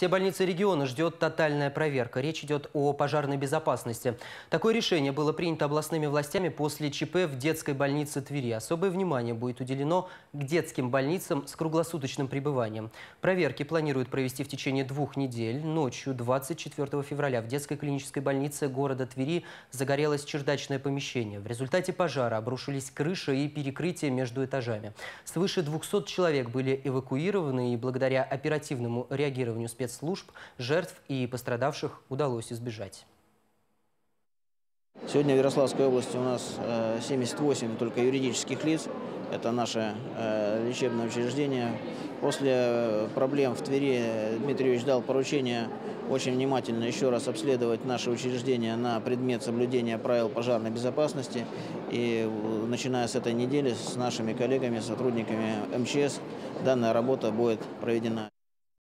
Все больницы региона ждет тотальная проверка. Речь идет о пожарной безопасности. Такое решение было принято областными властями после ЧП в детской больнице Твери. Особое внимание будет уделено к детским больницам с круглосуточным пребыванием. Проверки планируют провести в течение двух недель. Ночью 24 февраля в детской клинической больнице города Твери загорелось чердачное помещение. В результате пожара обрушились крыша и перекрытие между этажами. Свыше 200 человек были эвакуированы и благодаря оперативному реагированию спецслужб спецслужб жертв и пострадавших удалось избежать. Сегодня в Ярославской области у нас 78 э, только юридических лиц. Это наше э, лечебное учреждение. После э, проблем в Твери Дмитрий Юрьевич дал поручение очень внимательно еще раз обследовать наше учреждение на предмет соблюдения правил пожарной безопасности. И начиная с этой недели с нашими коллегами, сотрудниками МЧС, данная работа будет проведена.